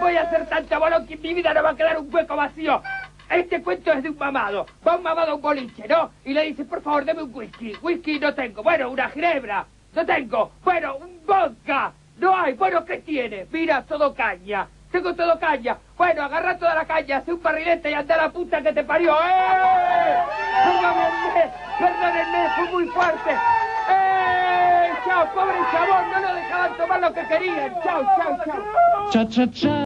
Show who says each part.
Speaker 1: voy a hacer tanta bolón que en mi vida no va a quedar un hueco vacío. Este cuento es de un mamado. Va un mamado a un boliche, ¿no? Y le dice, por favor, deme un whisky. Whisky no tengo. Bueno, una ginebra. No tengo. Bueno, un vodka. No hay. Bueno, ¿qué tiene? Mira, todo caña. Tengo todo caña. Bueno, agarra toda la caña, hace un barrilete y anda a la puta que te parió. ¡Eh! Perdónenme, perdónenme, fue muy fuerte. Chabón, no lo dejaban tomar lo que querían. Chao, chao, chao.
Speaker 2: Cha cha cha.